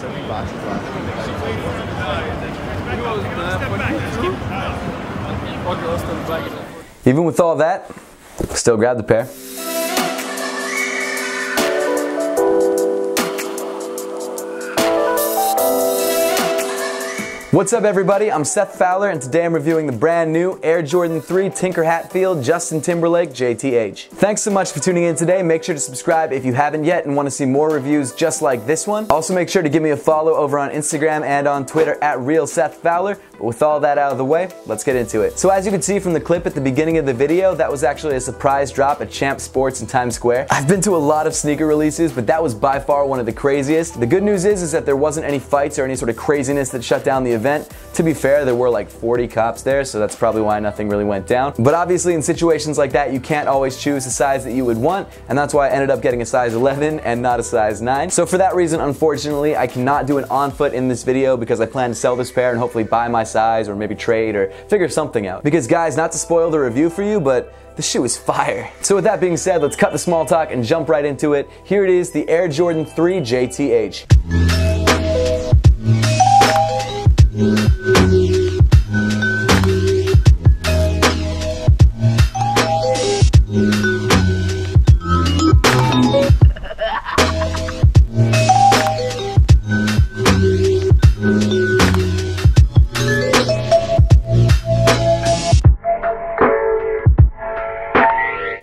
so many boxes left. Even with all that, still grab the pair. What's up everybody, I'm Seth Fowler and today I'm reviewing the brand new Air Jordan 3 Tinker Hatfield Justin Timberlake JTH. Thanks so much for tuning in today. Make sure to subscribe if you haven't yet and want to see more reviews just like this one. Also make sure to give me a follow over on Instagram and on Twitter at Real Seth Fowler. But with all that out of the way, let's get into it. So as you can see from the clip at the beginning of the video, that was actually a surprise drop at Champ Sports in Times Square. I've been to a lot of sneaker releases, but that was by far one of the craziest. The good news is, is that there wasn't any fights or any sort of craziness that shut down the event. To be fair, there were like 40 cops there, so that's probably why nothing really went down. But obviously in situations like that, you can't always choose the size that you would want, and that's why I ended up getting a size 11 and not a size 9. So for that reason, unfortunately, I cannot do an on foot in this video because I plan to sell this pair and hopefully buy my size or maybe trade or figure something out. Because guys, not to spoil the review for you, but the shoe is fire. So with that being said, let's cut the small talk and jump right into it. Here it is, the Air Jordan 3 JTH.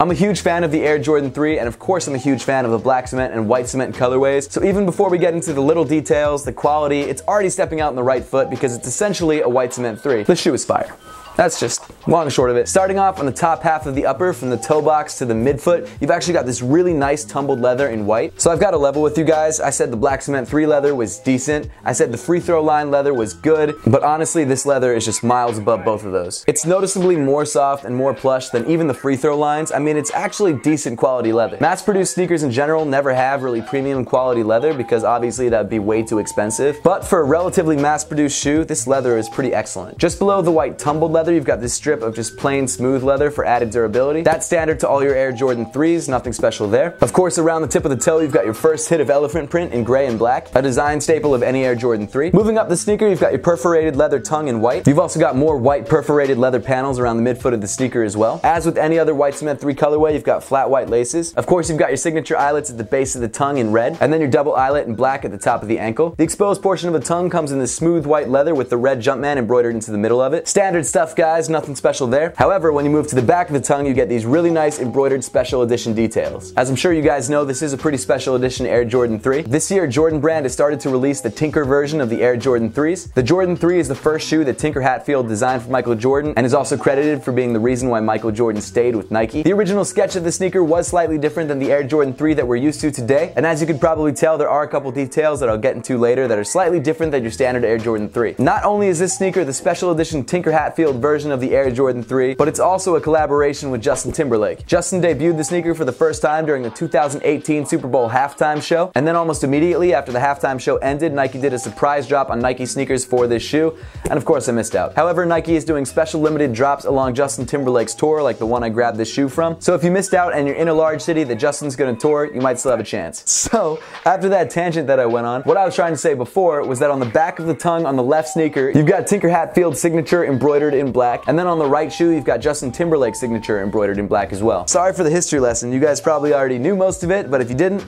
I'm a huge fan of the Air Jordan 3, and of course I'm a huge fan of the black cement and white cement colorways. So even before we get into the little details, the quality, it's already stepping out in the right foot because it's essentially a white cement 3. The shoe is fire. That's just long and short of it. Starting off on the top half of the upper, from the toe box to the midfoot, you've actually got this really nice tumbled leather in white. So I've got a level with you guys. I said the black cement 3 leather was decent. I said the free throw line leather was good, but honestly this leather is just miles above both of those. It's noticeably more soft and more plush than even the free throw lines. I mean, it's actually decent quality leather. Mass-produced sneakers in general never have really premium quality leather because obviously that'd be way too expensive. But for a relatively mass-produced shoe, this leather is pretty excellent. Just below the white tumbled leather, you've got this strip of just plain smooth leather for added durability. That's standard to all your Air Jordan 3s, nothing special there. Of course, around the tip of the toe, you've got your first hit of elephant print in gray and black, a design staple of any Air Jordan 3. Moving up the sneaker, you've got your perforated leather tongue in white. You've also got more white perforated leather panels around the midfoot of the sneaker as well. As with any other white cement 3 colorway, you've got flat white laces. Of course, you've got your signature eyelets at the base of the tongue in red, and then your double eyelet in black at the top of the ankle. The exposed portion of the tongue comes in this smooth white leather with the red Jumpman embroidered into the middle of it. Standard stuff, guys, nothing special there. However, when you move to the back of the tongue, you get these really nice embroidered special edition details. As I'm sure you guys know, this is a pretty special edition Air Jordan 3. This year, Jordan Brand has started to release the Tinker version of the Air Jordan 3s. The Jordan 3 is the first shoe that Tinker Hatfield designed for Michael Jordan and is also credited for being the reason why Michael Jordan stayed with Nike. The original sketch of the sneaker was slightly different than the Air Jordan 3 that we're used to today, and as you could probably tell, there are a couple details that I'll get into later that are slightly different than your standard Air Jordan 3. Not only is this sneaker the special edition Tinker Hatfield version of the Air Jordan 3, but it's also a collaboration with Justin Timberlake. Justin debuted the sneaker for the first time during the 2018 Super Bowl halftime show, and then almost immediately after the halftime show ended, Nike did a surprise drop on Nike sneakers for this shoe, and of course I missed out. However, Nike is doing special limited drops along Justin Timberlake's tour, like the one I grabbed this shoe from. So if you missed out and you're in a large city that Justin's gonna tour, you might still have a chance. So, after that tangent that I went on, what I was trying to say before was that on the back of the tongue on the left sneaker, you've got Tinker Hatfield signature embroidered in black, and then on the right shoe, you've got Justin Timberlake signature embroidered in black as well. Sorry for the history lesson, you guys probably already knew most of it, but if you didn't,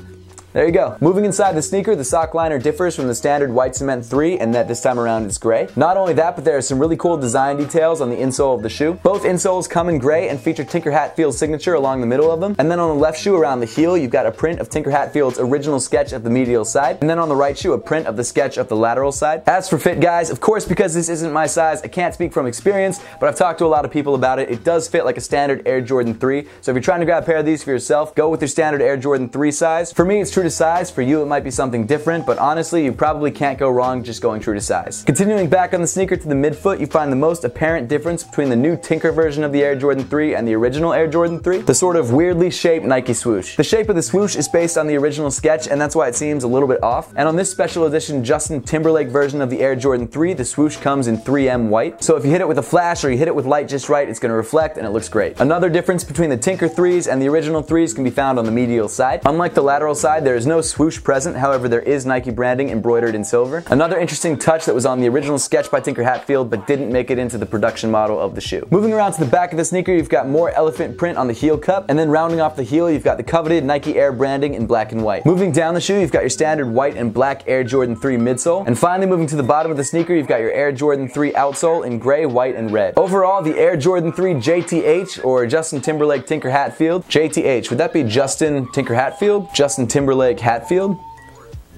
there you go. Moving inside the sneaker, the sock liner differs from the standard white cement 3 and that this time around it's gray. Not only that, but there are some really cool design details on the insole of the shoe. Both insoles come in gray and feature Tinker Hatfield's signature along the middle of them. And then on the left shoe around the heel, you've got a print of Tinker Hatfield's original sketch of the medial side. And then on the right shoe, a print of the sketch of the lateral side. As for fit, guys, of course, because this isn't my size, I can't speak from experience, but I've talked to a lot of people about it. It does fit like a standard Air Jordan 3. So if you're trying to grab a pair of these for yourself, go with your standard Air Jordan 3 size. For me, it's true to size. For you, it might be something different, but honestly, you probably can't go wrong just going true to size. Continuing back on the sneaker to the midfoot, you find the most apparent difference between the new Tinker version of the Air Jordan 3 and the original Air Jordan 3, the sort of weirdly shaped Nike swoosh. The shape of the swoosh is based on the original sketch, and that's why it seems a little bit off. And on this special edition Justin Timberlake version of the Air Jordan 3, the swoosh comes in 3M white. So if you hit it with a flash or you hit it with light just right, it's gonna reflect and it looks great. Another difference between the Tinker 3s and the original 3s can be found on the medial side. Unlike the lateral side, there is no swoosh present, however, there is Nike branding embroidered in silver. Another interesting touch that was on the original sketch by Tinker Hatfield but didn't make it into the production model of the shoe. Moving around to the back of the sneaker, you've got more elephant print on the heel cup, and then rounding off the heel, you've got the coveted Nike Air branding in black and white. Moving down the shoe, you've got your standard white and black Air Jordan 3 midsole, and finally moving to the bottom of the sneaker, you've got your Air Jordan 3 outsole in gray, white, and red. Overall, the Air Jordan 3 JTH, or Justin Timberlake Tinker Hatfield, JTH, would that be Justin Tinker Hatfield? Justin Timberlake Hatfield?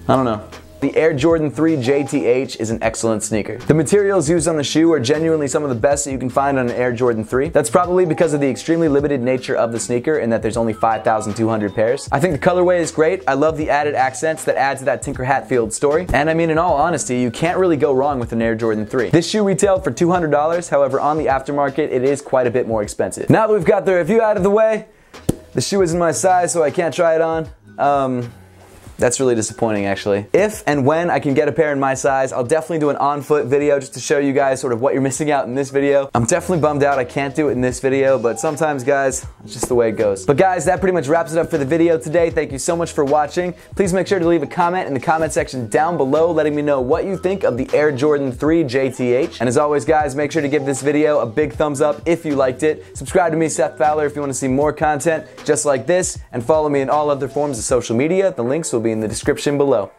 I don't know. The Air Jordan 3 JTH is an excellent sneaker. The materials used on the shoe are genuinely some of the best that you can find on an Air Jordan 3. That's probably because of the extremely limited nature of the sneaker and that there's only 5,200 pairs. I think the colorway is great. I love the added accents that add to that Tinker Hatfield story. And I mean, in all honesty, you can't really go wrong with an Air Jordan 3. This shoe retailed for $200, however, on the aftermarket, it is quite a bit more expensive. Now that we've got the review out of the way, the shoe isn't my size, so I can't try it on. Um, that's really disappointing actually. If and when I can get a pair in my size, I'll definitely do an on-foot video just to show you guys sort of what you're missing out in this video. I'm definitely bummed out I can't do it in this video, but sometimes guys, it's just the way it goes. But guys, that pretty much wraps it up for the video today. Thank you so much for watching. Please make sure to leave a comment in the comment section down below letting me know what you think of the Air Jordan 3 JTH. And as always guys, make sure to give this video a big thumbs up if you liked it. Subscribe to me, Seth Fowler, if you want to see more content just like this, and follow me in all other forms of social media. The links will be in the description below.